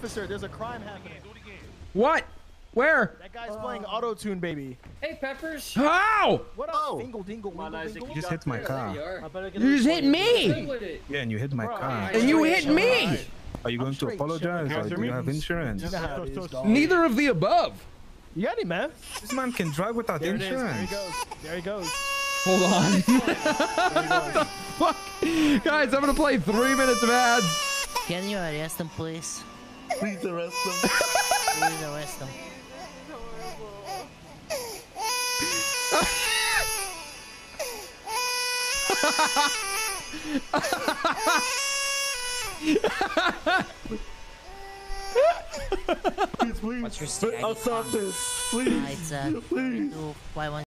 officer, there's a crime happening. What? Where? That guy's playing auto tune, baby. Hey, Peppers. How? What up? Oh. Dingle, dingle, Come on, dingle, dingle. you just hit my car. you are. I better get You just hit me. Yeah, and you hit my Bro, car. And you hit me. alright. Are you going to apologize or do you have insurance? You know how it is, dog. Neither of the above. You got it, man. This man can drive without There it is. There he insurance. goes. There he goes. Hold on. what the Fuck. Guys, I'm gonna play three minutes of ads. Can you arrest him, please? Please arrest him. Please arrest him. Please, please. What's your I'll stop this. Please. Uh, Please. two, five, one,